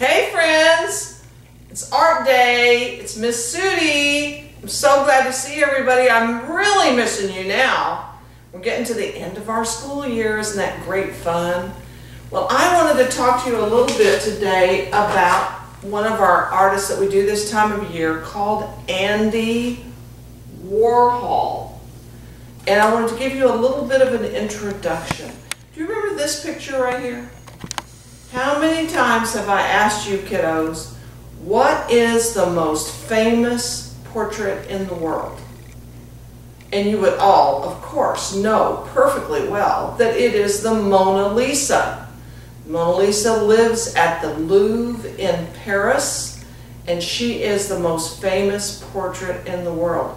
Hey friends, it's art day. It's Miss Sudie. I'm so glad to see everybody. I'm really missing you now. We're getting to the end of our school year. Isn't that great fun? Well, I wanted to talk to you a little bit today about one of our artists that we do this time of year called Andy Warhol. And I wanted to give you a little bit of an introduction. Do you remember this picture right here? How many times have I asked you kiddos, what is the most famous portrait in the world? And you would all, of course, know perfectly well that it is the Mona Lisa. Mona Lisa lives at the Louvre in Paris, and she is the most famous portrait in the world.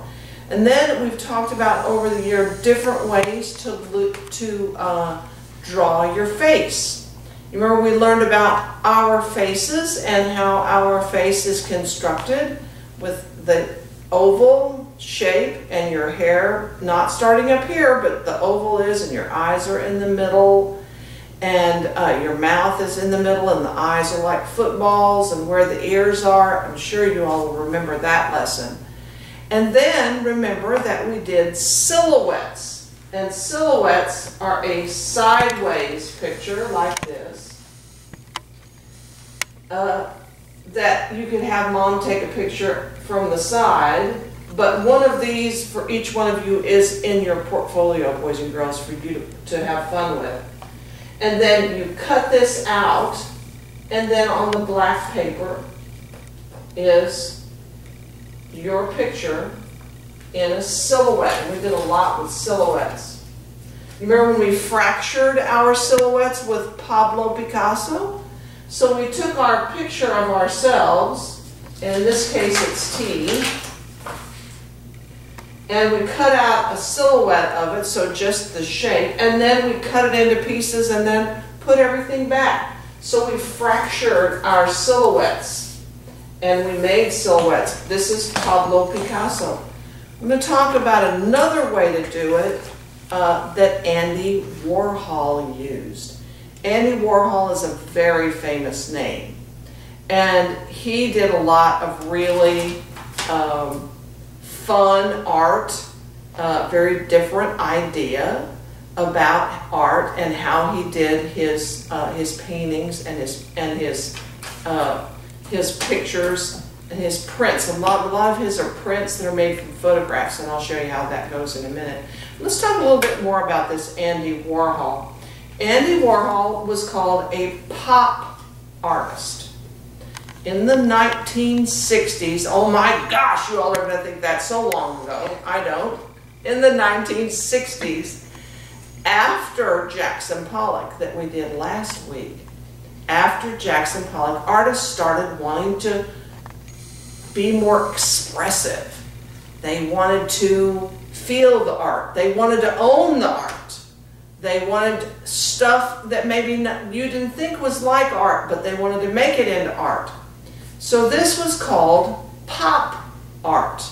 And then we've talked about over the year different ways to, look, to uh, draw your face. You remember we learned about our faces and how our face is constructed with the oval shape and your hair not starting up here, but the oval is and your eyes are in the middle and uh, your mouth is in the middle and the eyes are like footballs and where the ears are. I'm sure you all will remember that lesson. And then remember that we did silhouettes. And silhouettes are a sideways picture like this. Uh, that you can have mom take a picture from the side, but one of these for each one of you is in your portfolio, boys and girls, for you to, to have fun with. And then you cut this out, and then on the black paper is your picture in a silhouette. And we did a lot with silhouettes. Remember when we fractured our silhouettes with Pablo Picasso? So we took our picture of ourselves, and in this case it's T, and we cut out a silhouette of it, so just the shape, and then we cut it into pieces and then put everything back. So we fractured our silhouettes, and we made silhouettes. This is Pablo Picasso. I'm going to talk about another way to do it uh, that Andy Warhol used. Andy Warhol is a very famous name. And he did a lot of really um, fun art, uh, very different idea about art and how he did his uh, his paintings and his and his uh, his pictures and his prints. A lot, a lot of his are prints that are made from photographs, and I'll show you how that goes in a minute. Let's talk a little bit more about this Andy Warhol. Andy Warhol was called a pop artist. In the 1960s, oh my gosh, you all are going to think that's so long ago. I don't. In the 1960s, after Jackson Pollock that we did last week, after Jackson Pollock, artists started wanting to be more expressive. They wanted to feel the art. They wanted to own the art. They wanted stuff that maybe not, you didn't think was like art, but they wanted to make it into art. So this was called pop art.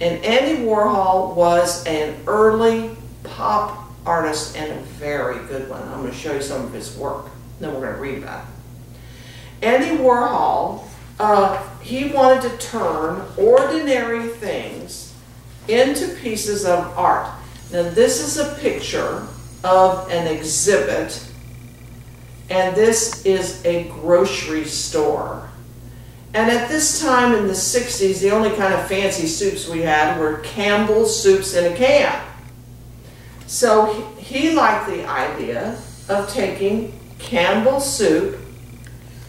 And Andy Warhol was an early pop artist and a very good one. I'm going to show you some of his work. Then we're going to read about it. Andy Warhol, uh, he wanted to turn ordinary things into pieces of art. Now this is a picture of an exhibit, and this is a grocery store. And at this time in the 60s, the only kind of fancy soups we had were Campbell's soups in a can. So he, liked the idea of taking Campbell's soup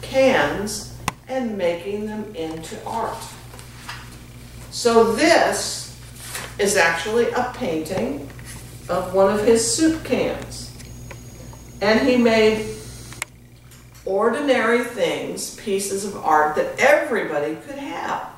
cans and making them into art. So this is actually a painting of one of his soup cans. And he made ordinary things, pieces of art that everybody could have.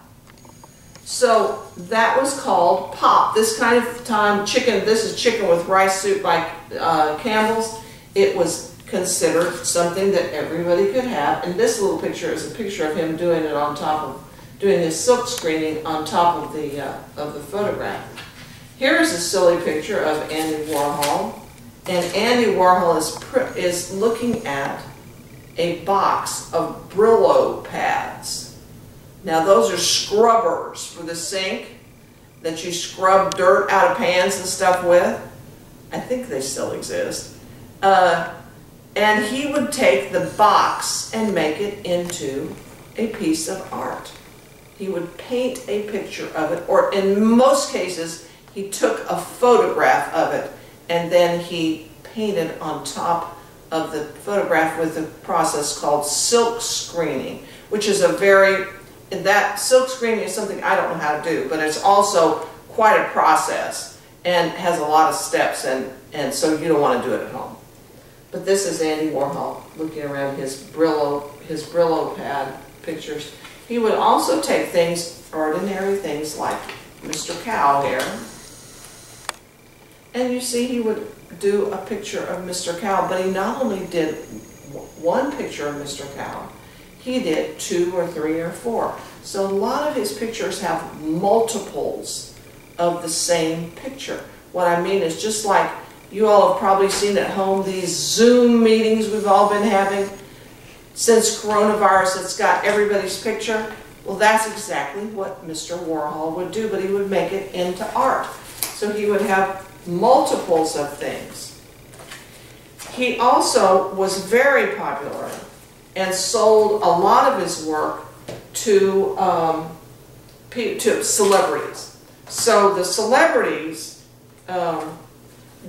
So that was called pop. This kind of time, chicken, this is chicken with rice soup by uh, Campbell's. It was considered something that everybody could have. And this little picture is a picture of him doing it on top of, doing his silk screening on top of the, uh, of the photograph. Here's a silly picture of Andy Warhol. And Andy Warhol is, is looking at a box of Brillo pads. Now those are scrubbers for the sink that you scrub dirt out of pans and stuff with. I think they still exist. Uh, and he would take the box and make it into a piece of art. He would paint a picture of it, or in most cases, he took a photograph of it and then he painted on top of the photograph with a process called silk screening, which is a very, that silk screening is something I don't know how to do, but it's also quite a process and has a lot of steps and, and so you don't want to do it at home. But this is Andy Warhol looking around his Brillo, his Brillo pad pictures. He would also take things, ordinary things like Mr. Cow here, and you see he would do a picture of Mr. Cow, but he not only did one picture of Mr. Cow, he did two or three or four. So a lot of his pictures have multiples of the same picture. What I mean is just like you all have probably seen at home these Zoom meetings we've all been having since coronavirus, it's got everybody's picture. Well, that's exactly what Mr. Warhol would do, but he would make it into art. So he would have multiples of things. He also was very popular and sold a lot of his work to, um, to celebrities. So the celebrities um,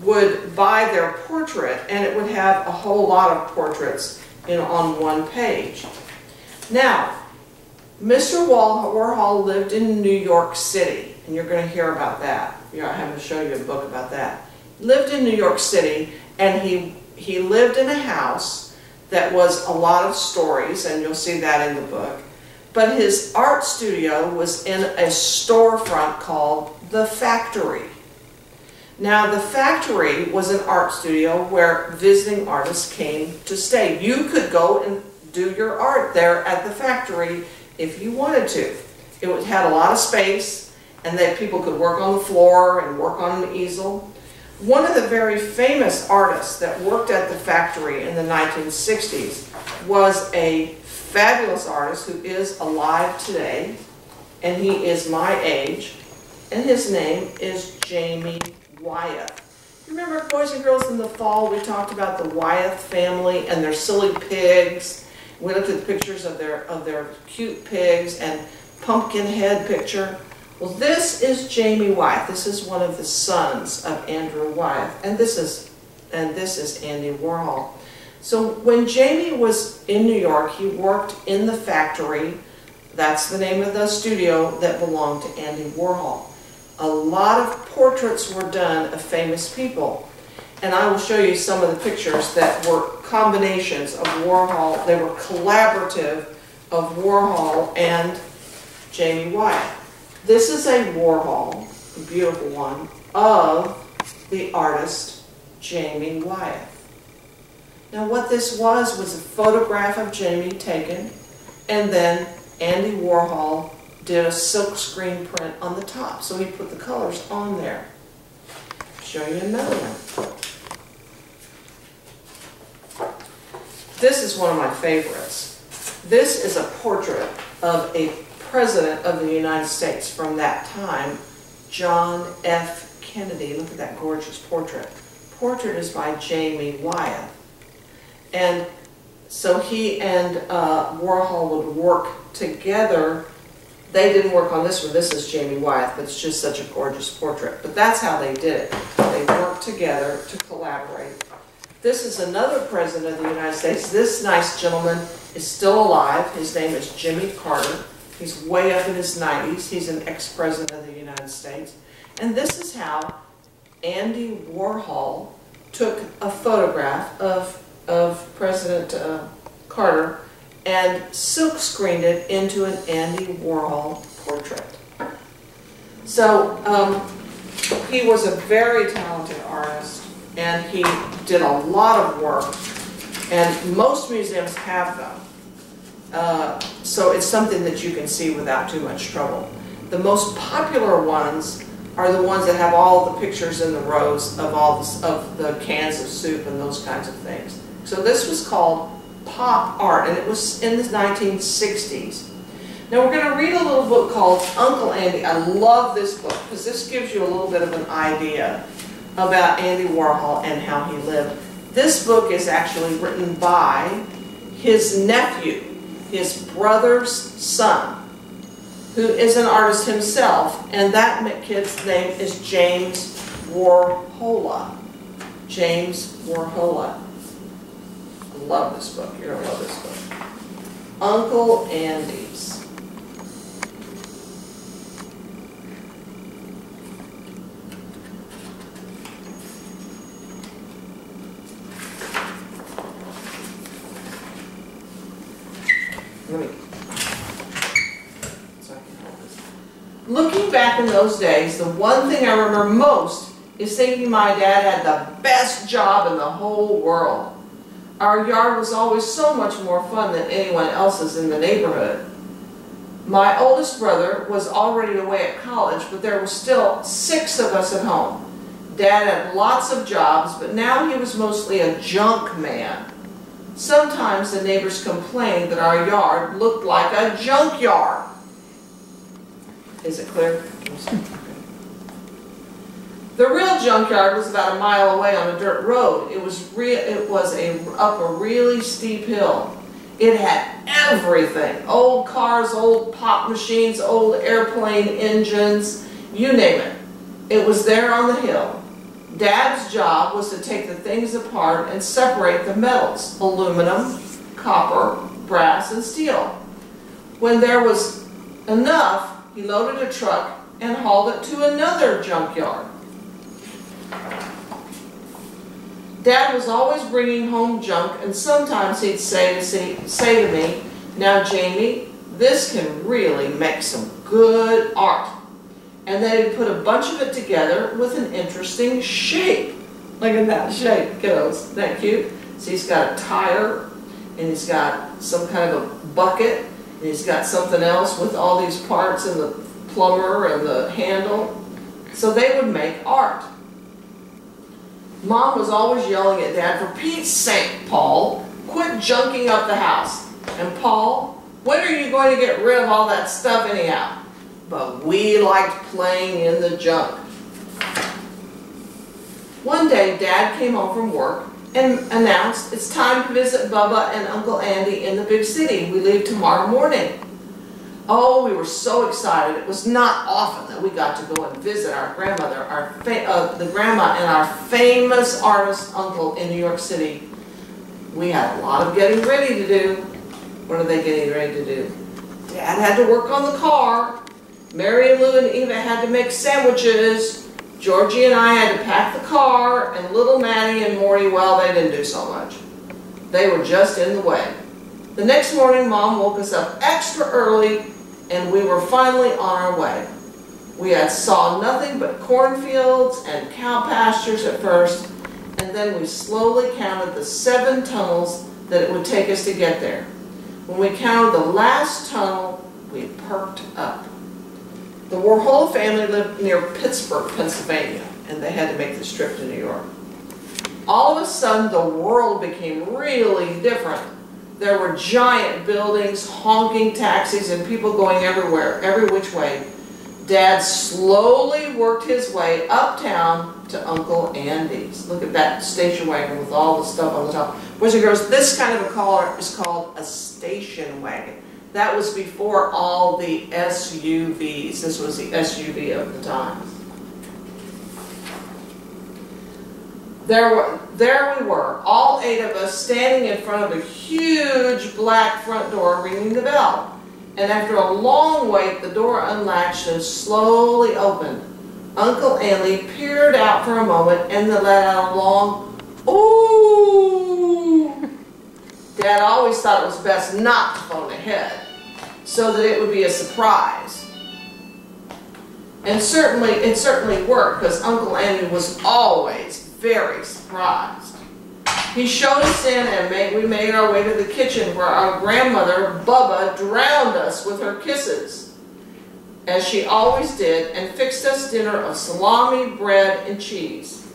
would buy their portrait and it would have a whole lot of portraits in, on one page. Now, Mr. Warhol lived in New York City, and you're going to hear about that. You know, I have to show you a book about that. Lived in New York City, and he, he lived in a house that was a lot of stories, and you'll see that in the book. But his art studio was in a storefront called The Factory. Now, the factory was an art studio where visiting artists came to stay. You could go and do your art there at the factory if you wanted to. It had a lot of space, and that people could work on the floor and work on an easel. One of the very famous artists that worked at the factory in the 1960s was a fabulous artist who is alive today, and he is my age, and his name is Jamie Wyeth. Remember Boys and Girls in the Fall, we talked about the Wyeth family and their silly pigs. We looked at pictures of their, of their cute pigs and pumpkin head picture. Well, this is Jamie Wyeth. This is one of the sons of Andrew Wyeth. And this is, and this is Andy Warhol. So when Jamie was in New York, he worked in the factory. That's the name of the studio that belonged to Andy Warhol a lot of portraits were done of famous people. And I will show you some of the pictures that were combinations of Warhol. They were collaborative of Warhol and Jamie Wyeth. This is a Warhol, a beautiful one, of the artist Jamie Wyeth. Now what this was was a photograph of Jamie taken and then Andy Warhol did a silk screen print on the top. So he put the colors on there. Show you another one. This is one of my favorites. This is a portrait of a president of the United States from that time, John F. Kennedy. Look at that gorgeous portrait. Portrait is by Jamie Wyeth. And so he and uh, Warhol would work together they didn't work on this one. This is Jamie Wyeth, but it's just such a gorgeous portrait. But that's how they did it. They worked together to collaborate. This is another president of the United States. This nice gentleman is still alive. His name is Jimmy Carter. He's way up in his 90s. He's an ex-president of the United States. And this is how Andy Warhol took a photograph of, of President uh, Carter and silk screened it into an Andy Warhol portrait. So um, he was a very talented artist and he did a lot of work and most museums have them. Uh, so it's something that you can see without too much trouble. The most popular ones are the ones that have all the pictures in the rows of all the, of the cans of soup and those kinds of things. So this was called pop art, and it was in the 1960s. Now we're going to read a little book called Uncle Andy. I love this book because this gives you a little bit of an idea about Andy Warhol and how he lived. This book is actually written by his nephew, his brother's son, who is an artist himself, and that kid's name is James Warhola. James Warhola. I love this book. You're going to love this book. Uncle Andy's. Looking back in those days, the one thing I remember most is thinking my dad had the best job in the whole world. Our yard was always so much more fun than anyone else's in the neighborhood. My oldest brother was already away at college, but there were still six of us at home. Dad had lots of jobs, but now he was mostly a junk man. Sometimes the neighbors complained that our yard looked like a junkyard. Is it clear? The real junkyard was about a mile away on a dirt road. It was real. It was a up a really steep hill. It had everything: old cars, old pop machines, old airplane engines, you name it. It was there on the hill. Dad's job was to take the things apart and separate the metals, aluminum, copper, brass, and steel. When there was enough, he loaded a truck and hauled it to another junkyard. Dad was always bringing home junk, and sometimes he'd say to, say, say to me, Now, Jamie, this can really make some good art and then he'd put a bunch of it together with an interesting shape. Look at that shape, kiddos. Isn't that cute? So he's got a tire, and he's got some kind of a bucket, he's got something else with all these parts and the plumber and the handle. So they would make art. Mom was always yelling at Dad, for Pete's sake, Paul, quit junking up the house. And Paul, when are you going to get rid of all that stuff anyhow? but we liked playing in the junk. One day, Dad came home from work and announced it's time to visit Bubba and Uncle Andy in the big city. We leave tomorrow morning. Oh, we were so excited. It was not often that we got to go and visit our grandmother, our uh, the grandma and our famous artist uncle in New York City. We had a lot of getting ready to do. What are they getting ready to do? Dad had to work on the car. Mary Lou and Eva had to make sandwiches. Georgie and I had to pack the car, and little Maddie and Morty, well, they didn't do so much. They were just in the way. The next morning, Mom woke us up extra early, and we were finally on our way. We had saw nothing but cornfields and cow pastures at first, and then we slowly counted the seven tunnels that it would take us to get there. When we counted the last tunnel, we perked up. The Warhol family lived near Pittsburgh, Pennsylvania, and they had to make this trip to New York. All of a sudden, the world became really different. There were giant buildings, honking taxis, and people going everywhere, every which way. Dad slowly worked his way uptown to Uncle Andy's. Look at that station wagon with all the stuff on the top. Boys and girls, this kind of a car is called a station wagon. That was before all the SUVs. This was the SUV of the time. There, were, there we were, all eight of us standing in front of a huge black front door ringing the bell. And after a long wait, the door unlatched and slowly opened. Uncle Andy peered out for a moment and then let out a long, ooh. Dad always thought it was best not to phone ahead so that it would be a surprise. And certainly, it certainly worked because Uncle Andy was always very surprised. He showed us in and made, we made our way to the kitchen where our grandmother, Bubba, drowned us with her kisses, as she always did, and fixed us dinner of salami, bread, and cheese.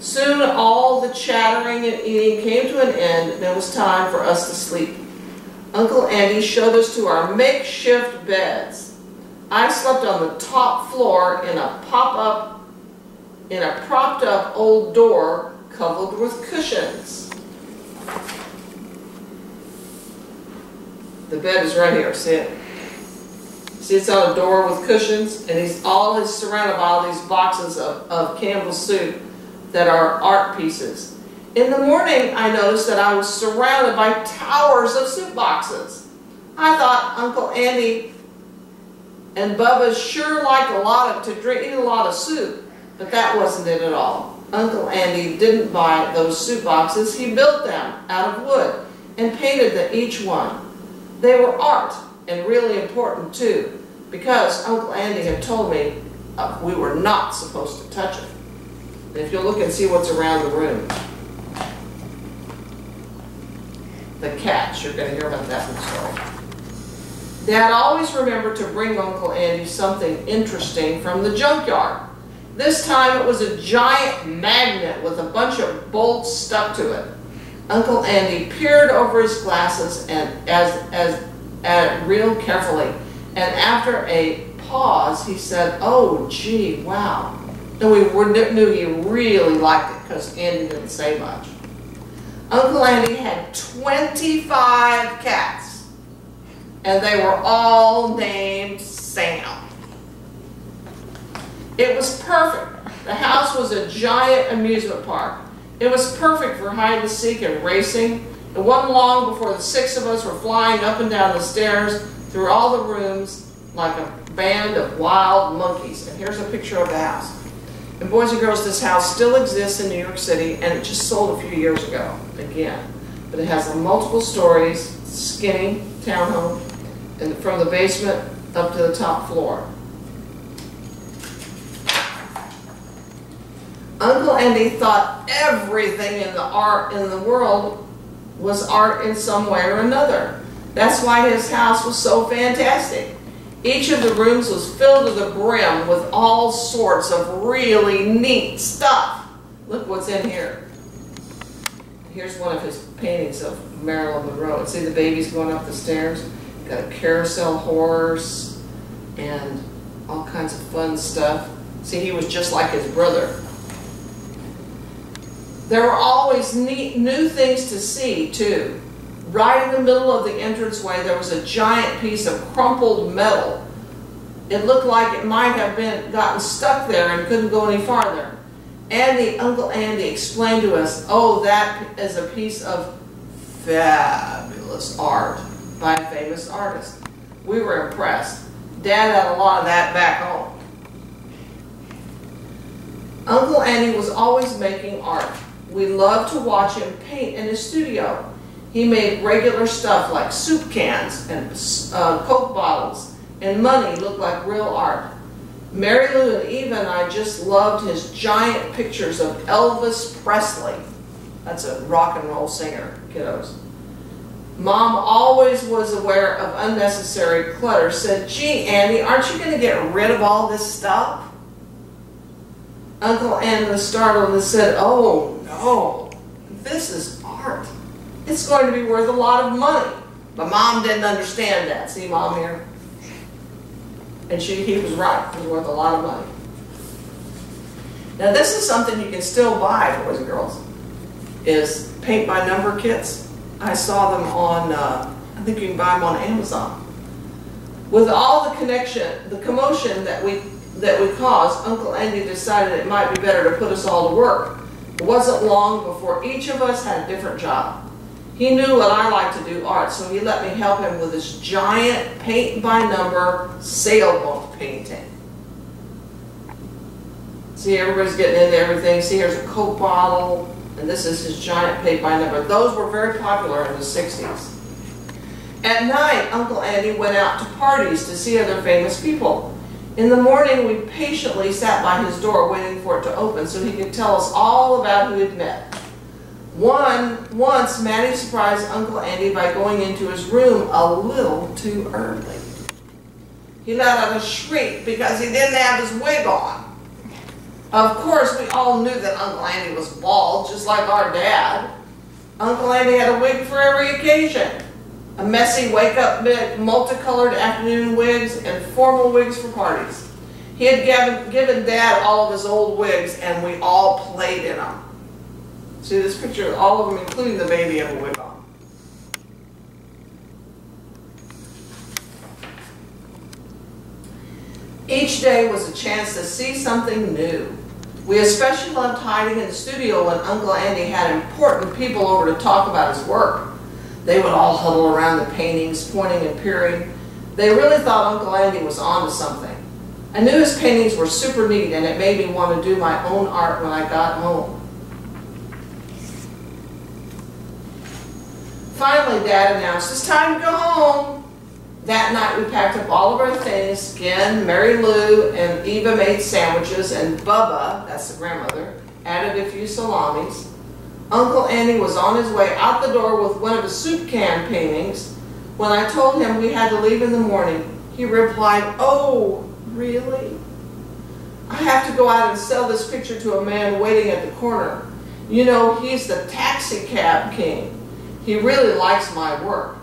Soon all the chattering and eating came to an end and it was time for us to sleep. Uncle Andy showed us to our makeshift beds. I slept on the top floor in a pop-up, in a propped up old door covered with cushions. The bed is right here, see it? See it's on a door with cushions and he's all is surrounded by all these boxes of, of Campbell's soup that are art pieces. In the morning, I noticed that I was surrounded by towers of soup boxes. I thought Uncle Andy and Bubba sure liked a lot of, to drink, eat a lot of soup, but that wasn't it at all. Uncle Andy didn't buy those soup boxes, he built them out of wood and painted them each one. They were art and really important too, because Uncle Andy had told me uh, we were not supposed to touch it. If you'll look and see what's around the room. The cats, you're going to hear about that the story. Dad always remembered to bring Uncle Andy something interesting from the junkyard. This time it was a giant magnet with a bunch of bolts stuck to it. Uncle Andy peered over his glasses and as, as, at real carefully. And after a pause, he said, oh, gee, wow. And we were, knew he really liked it because Andy didn't say much. Uncle Andy had 25 cats, and they were all named Sam. It was perfect. The house was a giant amusement park. It was perfect for hide and seek and racing. It wasn't long before the six of us were flying up and down the stairs through all the rooms like a band of wild monkeys. And here's a picture of the house. And boys and girls, this house still exists in New York City, and it just sold a few years ago, again. But it has a multiple stories, skinny townhome, and from the basement up to the top floor. Uncle Andy thought everything in the art in the world was art in some way or another. That's why his house was so fantastic. Each of the rooms was filled to the brim with all sorts of really neat stuff. Look what's in here. Here's one of his paintings of Marilyn Monroe. See the babies going up the stairs? Got a carousel horse and all kinds of fun stuff. See, he was just like his brother. There were always neat, new things to see, too. Right in the middle of the entranceway, there was a giant piece of crumpled metal. It looked like it might have been gotten stuck there and couldn't go any farther. Andy, Uncle Andy explained to us, oh, that is a piece of fabulous art by a famous artist. We were impressed. Dad had a lot of that back home. Uncle Andy was always making art. We loved to watch him paint in his studio. He made regular stuff like soup cans and uh, Coke bottles, and money look like real art. Mary Lou and Eva and I just loved his giant pictures of Elvis Presley. That's a rock and roll singer, kiddos. Mom always was aware of unnecessary clutter, said, gee, Andy, aren't you going to get rid of all this stuff? Uncle Andy was startled and said, oh, no, this is art it's going to be worth a lot of money. But mom didn't understand that. See mom here? And she, he was right. It was worth a lot of money. Now this is something you can still buy, boys and girls, is paint by number kits. I saw them on, uh, I think you can buy them on Amazon. With all the connection, the commotion that we that we caused, Uncle Andy decided it might be better to put us all to work. It wasn't long before each of us had a different job. He knew what I like to do art, so he let me help him with this giant paint by number sailboat painting. See, everybody's getting into everything. See, here's a Coke bottle, and this is his giant paint by number. Those were very popular in the 60s. At night, Uncle Andy went out to parties to see other famous people. In the morning, we patiently sat by his door waiting for it to open so he could tell us all about who he'd met. One, once Maddie surprised Uncle Andy by going into his room a little too early. He let out a shriek because he didn't have his wig on. Of course, we all knew that Uncle Andy was bald, just like our dad. Uncle Andy had a wig for every occasion. A messy wake-up wig, multicolored afternoon wigs, and formal wigs for parties. He had given, given Dad all of his old wigs, and we all played in them. See this picture, all of them, including the baby, have a on. Each day was a chance to see something new. We especially loved hiding in the studio when Uncle Andy had important people over to talk about his work. They would all huddle around the paintings, pointing and peering. They really thought Uncle Andy was onto something. I knew his paintings were super neat and it made me want to do my own art when I got home. Finally, Dad announced, it's time to go home. That night we packed up all of our things. Again, Mary Lou and Eva made sandwiches, and Bubba, that's the grandmother, added a few salamis. Uncle Andy was on his way out the door with one of his soup can paintings. When I told him we had to leave in the morning, he replied, oh, really? I have to go out and sell this picture to a man waiting at the corner. You know, he's the taxi cab king. He really likes my work.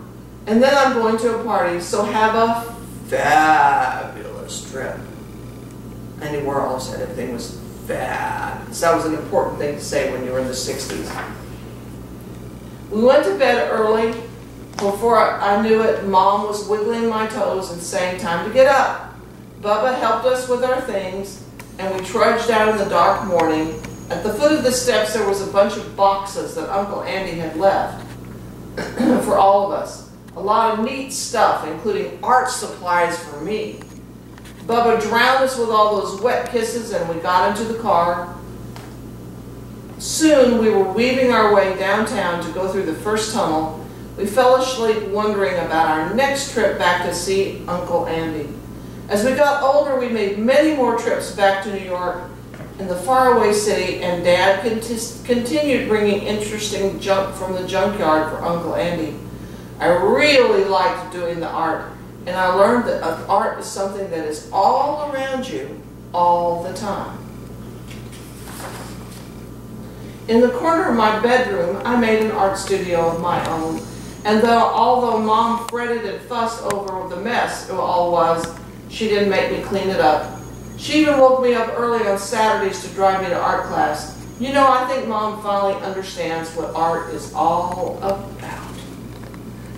And then I'm going to a party, so have a fabulous trip. Andy Warhol said everything was fab. So that was an important thing to say when you were in the 60s. We went to bed early. Before I knew it, Mom was wiggling my toes and saying, time to get up. Bubba helped us with our things, and we trudged out in the dark morning. At the foot of the steps, there was a bunch of boxes that Uncle Andy had left for all of us. A lot of neat stuff, including art supplies for me. Bubba drowned us with all those wet kisses and we got into the car. Soon we were weaving our way downtown to go through the first tunnel. We fell asleep wondering about our next trip back to see Uncle Andy. As we got older, we made many more trips back to New York in the faraway city, and Dad continued bringing interesting junk from the junkyard for Uncle Andy. I really liked doing the art, and I learned that art is something that is all around you all the time. In the corner of my bedroom, I made an art studio of my own, and though, although Mom fretted and fussed over the mess it all was, she didn't make me clean it up. She even woke me up early on Saturdays to drive me to art class. You know, I think Mom finally understands what art is all about.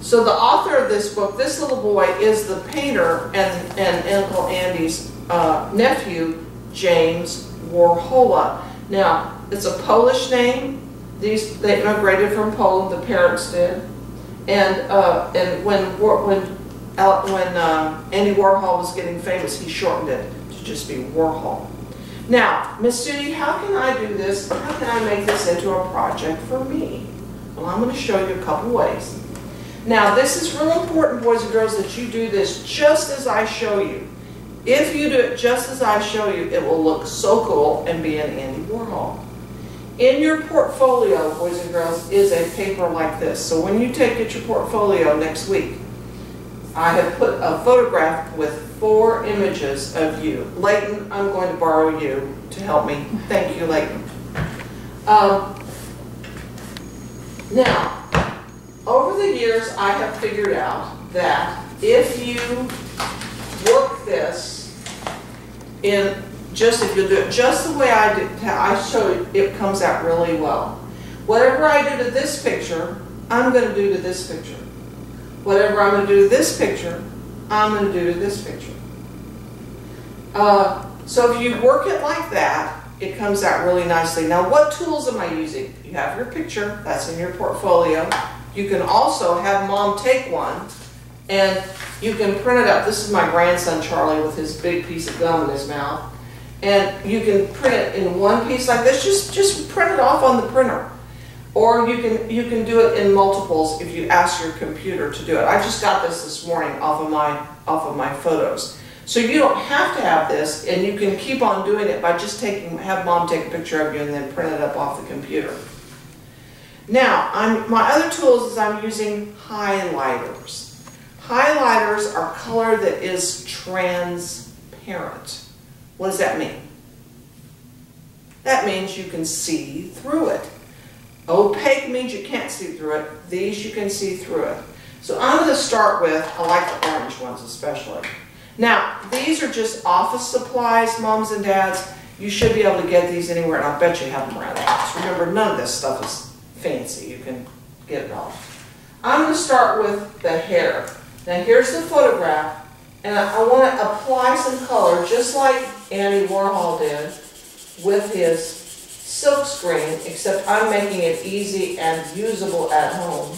So the author of this book, this little boy, is the painter and, and Uncle Andy's uh, nephew, James Warhola. Now, it's a Polish name. These They immigrated from Poland, the parents did. And, uh, and when, when, when uh, Andy Warhol was getting famous, he shortened it just be Warhol. Now, Miss Sudie, how can I do this? How can I make this into a project for me? Well, I'm going to show you a couple ways. Now, this is real important, boys and girls, that you do this just as I show you. If you do it just as I show you, it will look so cool and be an Andy Warhol. In your portfolio, boys and girls, is a paper like this. So when you take it your portfolio next week, I have put a photograph with four images of you. Layton, I'm going to borrow you to help me. Thank you, Layton. Um, now, over the years, I have figured out that if you work this in just, if you do it just the way I did, I showed it, it comes out really well. Whatever I do to this picture, I'm going to do to this picture. Whatever I'm going to do to this picture, I'm going to do to this picture. Uh, so if you work it like that, it comes out really nicely. Now, what tools am I using? You have your picture, that's in your portfolio. You can also have mom take one and you can print it up. This is my grandson Charlie with his big piece of gum in his mouth. And you can print it in one piece like this. Just, just print it off on the printer. Or you can, you can do it in multiples if you ask your computer to do it. I just got this this morning off of my, off of my photos. So you don't have to have this, and you can keep on doing it by just taking, have mom take a picture of you and then print it up off the computer. Now, I'm, my other tools is I'm using highlighters. Highlighters are color that is transparent. What does that mean? That means you can see through it. Opaque means you can't see through it. These you can see through it. So I'm going to start with, I like the orange ones especially. Now, these are just office supplies, moms and dads. You should be able to get these anywhere, and I bet you have them around the house. Remember, none of this stuff is fancy. You can get it all. I'm going to start with the hair. Now, here's the photograph, and I, I want to apply some color, just like Andy Warhol did with his silk screen, except I'm making it easy and usable at home.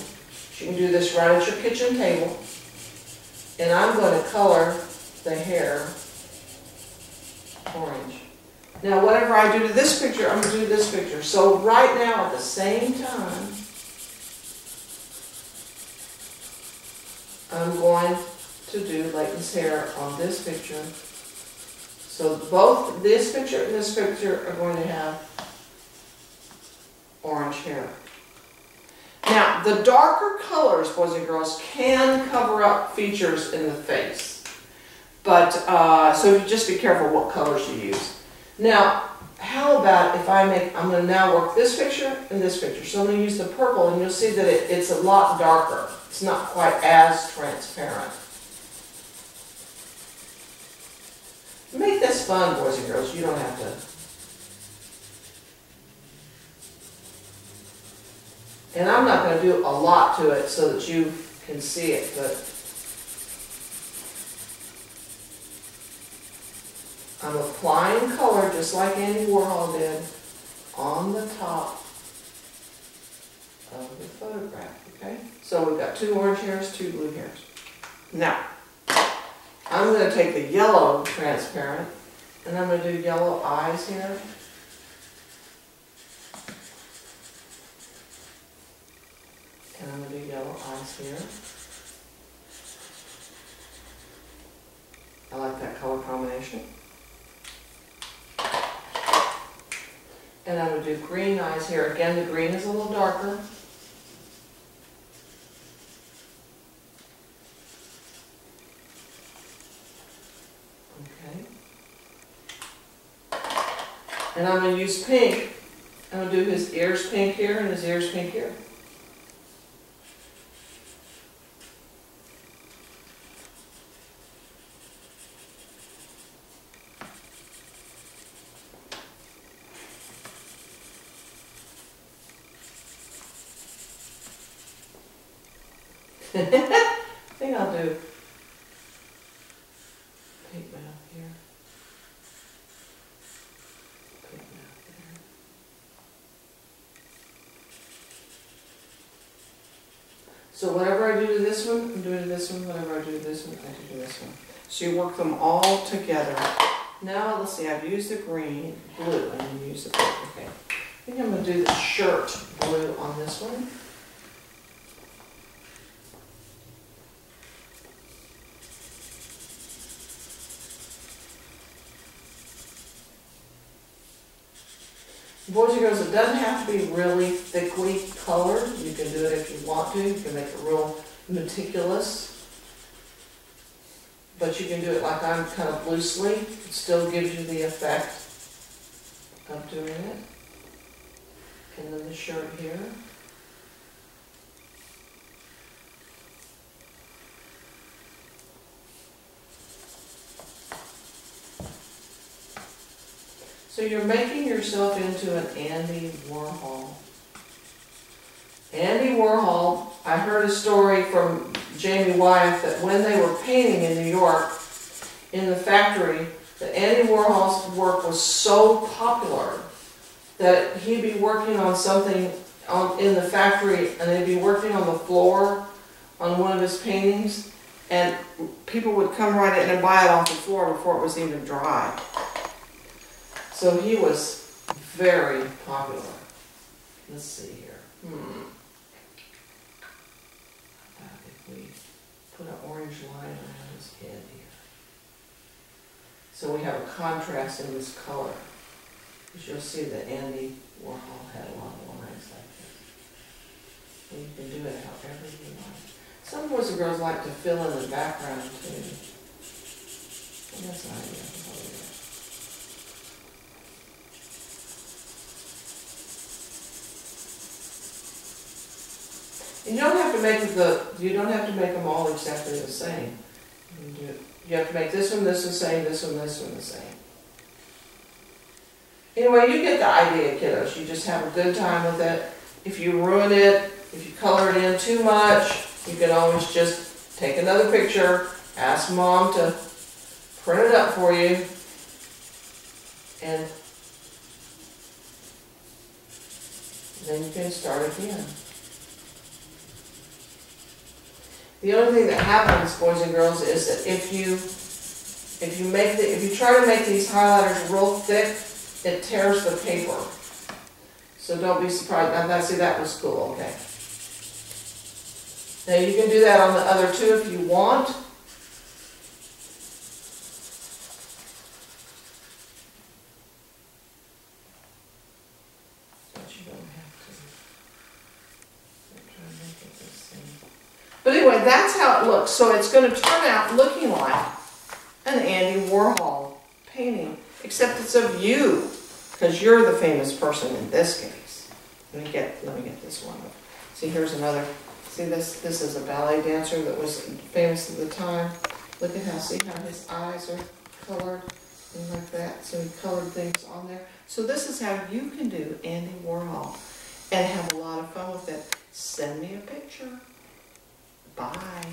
You can do this right at your kitchen table. And I'm going to color the hair orange. Now, whatever I do to this picture, I'm going to do this picture. So right now, at the same time, I'm going to do Layton's hair on this picture. So both this picture and this picture are going to have orange hair. Now, the darker colors, boys and girls, can cover up features in the face. But, uh, so just be careful what colors you use. Now, how about if I make, I'm going to now work this picture and this picture. So I'm going to use the purple and you'll see that it, it's a lot darker. It's not quite as transparent. Make this fun, boys and girls. You don't have to And I'm not going to do a lot to it so that you can see it, but I'm applying color just like Andy Warhol did on the top of the photograph, okay? So we've got two orange hairs, two blue hairs. Now, I'm going to take the yellow transparent and I'm going to do yellow eyes here. And I'm going to do yellow eyes here. I like that color combination. And I'm going to do green eyes here. Again, the green is a little darker. Okay. And I'm going to use pink. I'm going to do his ears pink here and his ears pink here. I think I'll do pink mouth here. Pink mouth there. So whatever I do to this one, I'm doing to this one, whatever I do to this one, I do to this one. So you work them all together. Now, let's see, I've used the green, blue, and then use the purple. okay. I think I'm gonna do the shirt blue on this one. Boys and girls, it doesn't have to be really thickly colored. You can do it if you want to. You can make it real meticulous. But you can do it like I'm kind of loosely. It still gives you the effect of doing it. And then the shirt here. So you're making yourself into an Andy Warhol. Andy Warhol, I heard a story from Jamie Wyeth that when they were painting in New York in the factory, that Andy Warhol's work was so popular that he'd be working on something on, in the factory and they'd be working on the floor on one of his paintings and people would come right in and buy it off the floor before it was even dry. So he was very popular. Let's see here. Hmm. About if we put an orange line around his head here. So we have a contrast in this color. Because you'll see that Andy Warhol had a lot of lines like this. And you can do it however you like. Some boys and girls like to fill in the background too. And that's an idea. You don't have to make the, you don't have to make them all exactly the same. You do- You have to make this one this the same, this one this one the same. Anyway, you get the idea, kiddos, you just have a good time with it. If you ruin it, if you color it in too much, you can always just take another picture, ask mom to print it up for you, and then you can start again. The only thing that happens, boys and girls, is that if you, if you make the, if you try to make these highlighters real thick, it tears the paper. So don't be surprised, now, see, that was cool, okay. Now, you can do that on the other two if you want. But you don't have to. I'm trying to make it the same. But anyway, that's how it it's gonna turn out looking like an Andy Warhol painting, except it's of you, because you're the famous person in this case. Let me get, let me get this one. See, here's another, see this, this is a ballet dancer that was famous at the time. Look at how, see how his eyes are colored and like that, so he colored things on there. So this is how you can do Andy Warhol and have a lot of fun with it. Send me a picture. Bye.